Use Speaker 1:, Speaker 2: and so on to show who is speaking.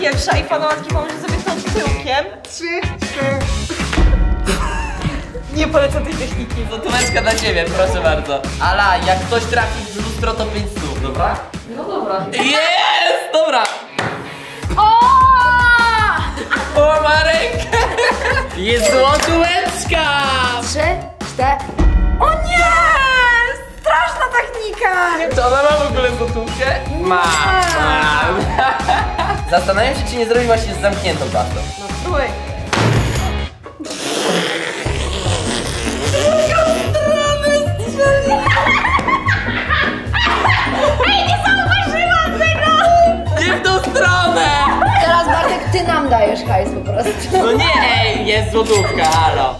Speaker 1: pierwsza i panomatki pomoże sobie tą tyłkiem.
Speaker 2: Trzy, cztery.
Speaker 1: Nie polecam tej techniki.
Speaker 3: Złotóweczka dla ciebie, proszę bardzo. Ala, jak ktoś trafi w lustro, to 5 słów, dobra?
Speaker 4: No dobra.
Speaker 3: Jest! Dobra.
Speaker 4: O!
Speaker 3: O, ma rękę! Jest złotóweczka!
Speaker 4: Trzy, cztery.
Speaker 1: O nie! Straszna technika!
Speaker 3: Czy ona ma w ogóle złotówkę? Ma. ma. Zastanawiam się, czy nie zrobić właśnie z zamkniętą pastą.
Speaker 1: No spróbuj.
Speaker 3: Nie w tą stronę!
Speaker 4: Teraz Bartek, ty nam dajesz hajs po prostu.
Speaker 3: No nie, ej, jest złotówka, halo.